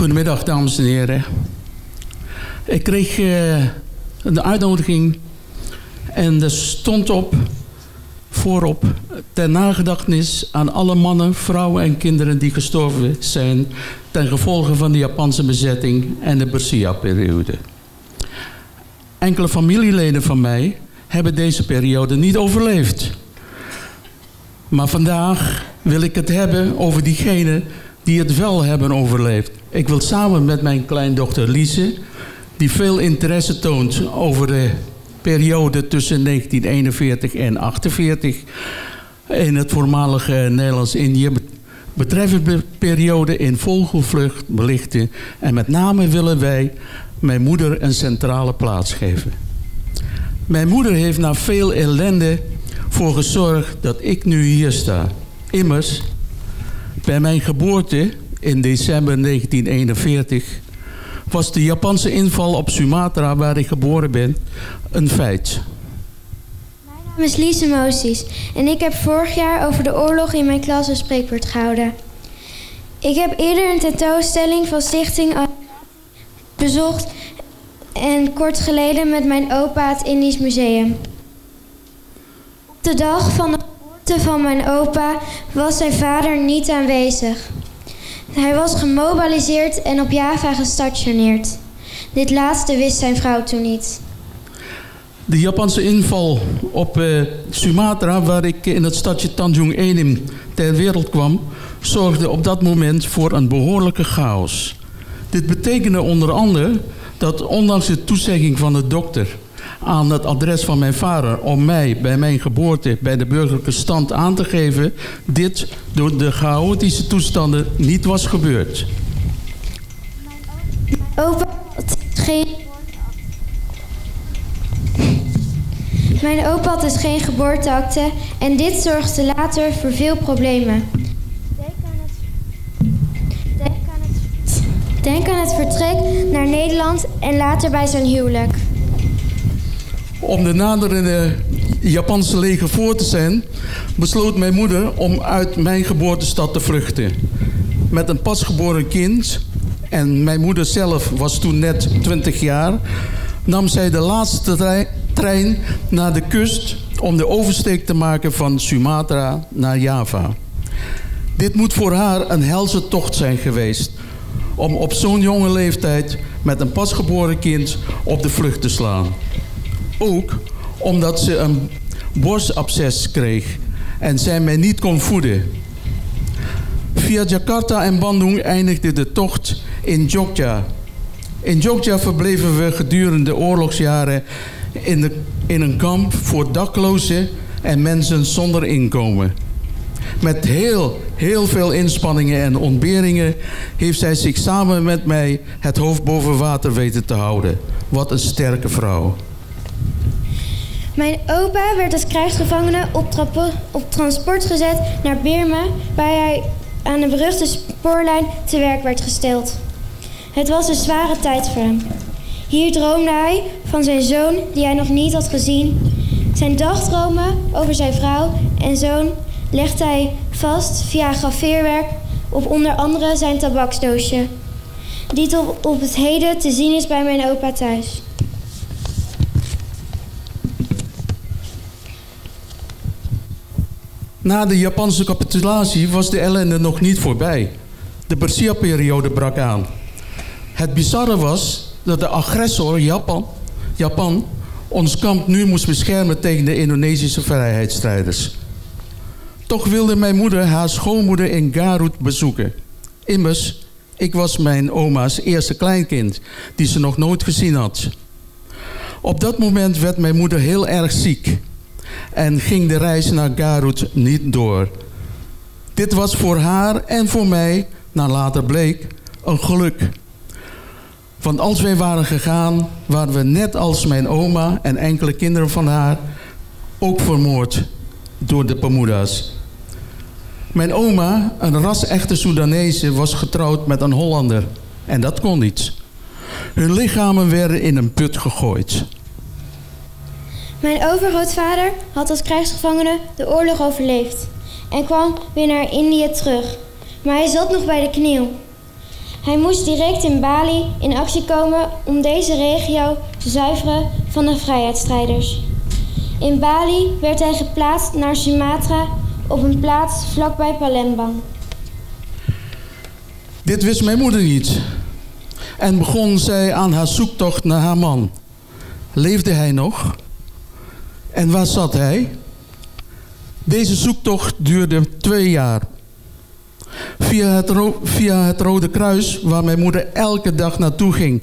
Goedemiddag, dames en heren. Ik kreeg een uitnodiging en er stond op, voorop, ter nagedachtenis aan alle mannen, vrouwen en kinderen die gestorven zijn ten gevolge van de Japanse bezetting en de Bersia-periode. Enkele familieleden van mij hebben deze periode niet overleefd. Maar vandaag wil ik het hebben over diegenen die het wel hebben overleefd. Ik wil samen met mijn kleindochter Lise, die veel interesse toont over de periode tussen 1941 en 1948 in het voormalige Nederlands-Indië betreffende periode in vogelvlucht belichten. En met name willen wij mijn moeder een centrale plaats geven. Mijn moeder heeft na veel ellende voor gezorgd dat ik nu hier sta. Immers, bij mijn geboorte in december 1941 was de Japanse inval op Sumatra, waar ik geboren ben, een feit. Mijn naam is Lise Moosies en ik heb vorig jaar over de oorlog in mijn klas een spreekwoord gehouden. Ik heb eerder een tentoonstelling van Stichting bezocht en kort geleden met mijn opa het Indisch Museum. Op de dag van de geboorte van mijn opa was zijn vader niet aanwezig. Hij was gemobiliseerd en op Java gestationeerd. Dit laatste wist zijn vrouw toen niet. De Japanse inval op uh, Sumatra, waar ik in het stadje Tanjung Enim ter wereld kwam, zorgde op dat moment voor een behoorlijke chaos. Dit betekende onder andere dat ondanks de toezegging van de dokter aan het adres van mijn vader om mij bij mijn geboorte bij de burgerlijke stand aan te geven, dit door de chaotische toestanden niet was gebeurd. Mijn opa had geen. Mijn dus geen geboorteakte en dit zorgde later voor veel problemen. Denk aan het vertrek naar Nederland en later bij zijn huwelijk. Om de naderende Japanse leger voor te zijn, besloot mijn moeder om uit mijn geboortestad te vluchten. Met een pasgeboren kind, en mijn moeder zelf was toen net 20 jaar, nam zij de laatste trein naar de kust om de oversteek te maken van Sumatra naar Java. Dit moet voor haar een helse tocht zijn geweest om op zo'n jonge leeftijd met een pasgeboren kind op de vlucht te slaan. Ook omdat ze een borstabsces kreeg en zij mij niet kon voeden. Via Jakarta en Bandung eindigde de tocht in Jogja. In Jogja verbleven we gedurende oorlogsjaren in, de, in een kamp voor daklozen en mensen zonder inkomen. Met heel, heel veel inspanningen en ontberingen heeft zij zich samen met mij het hoofd boven water weten te houden. Wat een sterke vrouw. Mijn opa werd als krijgsgevangene op, op transport gezet naar Birma, waar hij aan de beruchte spoorlijn te werk werd gesteld. Het was een zware tijd voor hem. Hier droomde hij van zijn zoon, die hij nog niet had gezien. Zijn dagdromen over zijn vrouw en zoon legde hij vast via graveerwerk op onder andere zijn tabaksdoosje, die tot op het heden te zien is bij mijn opa thuis. Na de Japanse capitulatie was de ellende nog niet voorbij. De Bersia-periode brak aan. Het bizarre was dat de agressor Japan, Japan ons kamp nu moest beschermen tegen de Indonesische vrijheidsstrijders. Toch wilde mijn moeder haar schoonmoeder in Garut bezoeken. Immers, ik was mijn oma's eerste kleinkind, die ze nog nooit gezien had. Op dat moment werd mijn moeder heel erg ziek en ging de reis naar Garut niet door. Dit was voor haar en voor mij, naar later bleek, een geluk. Want als wij waren gegaan, waren we net als mijn oma en enkele kinderen van haar ook vermoord door de Pemuda's. Mijn oma, een ras-echte Soedanese, was getrouwd met een Hollander. En dat kon niet. Hun lichamen werden in een put gegooid. Mijn overgrootvader had als krijgsgevangene de oorlog overleefd en kwam weer naar Indië terug. Maar hij zat nog bij de kniel. Hij moest direct in Bali in actie komen om deze regio te zuiveren van de vrijheidsstrijders. In Bali werd hij geplaatst naar Sumatra op een plaats vlakbij Palembang. Dit wist mijn moeder niet. En begon zij aan haar zoektocht naar haar man. Leefde hij nog? En waar zat hij? Deze zoektocht duurde twee jaar. Via het, via het Rode Kruis, waar mijn moeder elke dag naartoe ging,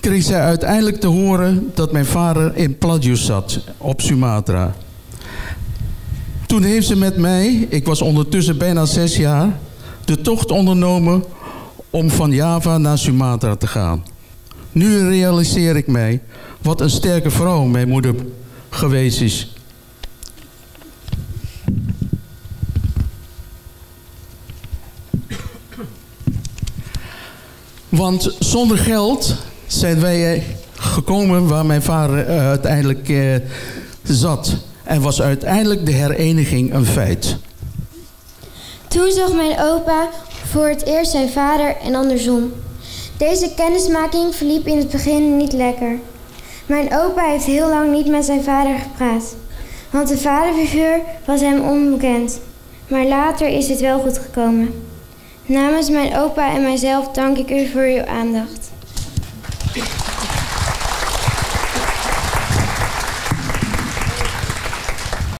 kreeg zij uiteindelijk te horen dat mijn vader in Pladjus zat, op Sumatra. Toen heeft ze met mij, ik was ondertussen bijna zes jaar, de tocht ondernomen om van Java naar Sumatra te gaan. Nu realiseer ik mij wat een sterke vrouw mijn moeder geweest is. Want zonder geld zijn wij gekomen waar mijn vader uh, uiteindelijk uh, zat. En was uiteindelijk de hereniging een feit. Toen zag mijn opa voor het eerst zijn vader en andersom. Deze kennismaking verliep in het begin niet lekker. Mijn opa heeft heel lang niet met zijn vader gepraat, want de vaderfiguur was hem onbekend. Maar later is het wel goed gekomen. Namens mijn opa en mijzelf dank ik u voor uw aandacht.